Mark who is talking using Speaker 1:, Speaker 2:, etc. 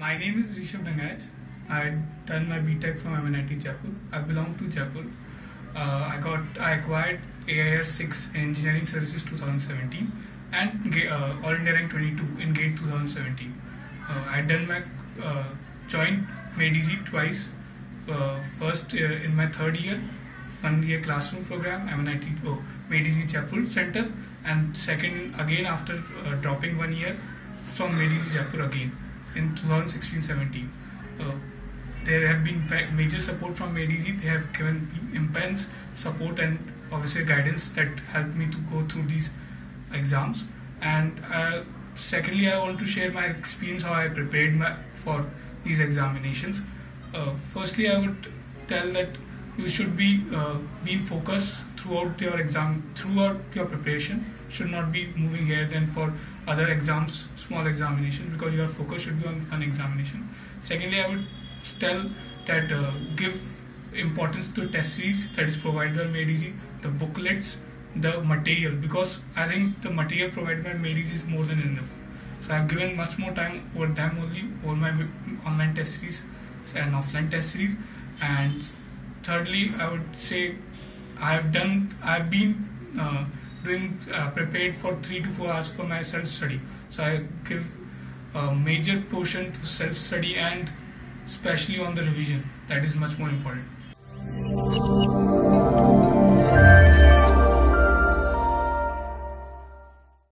Speaker 1: My name is Rishabh Dangaj. I done my BTech from MNIT Jaipur. I belong to Jaipur. Uh, I got I acquired AIR 6 in Engineering Services 2017 and uh, All India Rank 22 in GATE 2017. Uh, I done my uh, joined MADEasy twice. Uh, first in my third year, one year classroom program, MNIT oh, MADEasy Jaipur Center, and second again after uh, dropping one year from MADEasy Jaipur again in 2016-17. Uh, there have been major support from MADEasy. They have given immense support and obviously guidance that helped me to go through these exams. And uh, secondly, I want to share my experience how I prepared my, for these examinations. Uh, firstly, I would tell that you should be uh, being focused throughout your exam, throughout your preparation. Should not be moving here than for other exams, small examinations, because your focus should be on an examination. Secondly, I would tell that uh, give importance to test series that is provided by MADEasy, the booklets, the material, because I think the material provided by MADEasy is more than enough. So I've given much more time over them only, over my online test series and offline test series. And thirdly, I would say I've done, I've been uh, doing uh, prepared for three to four hours for my self study. So I give a major portion to self study and especially on the revision. That is much more important.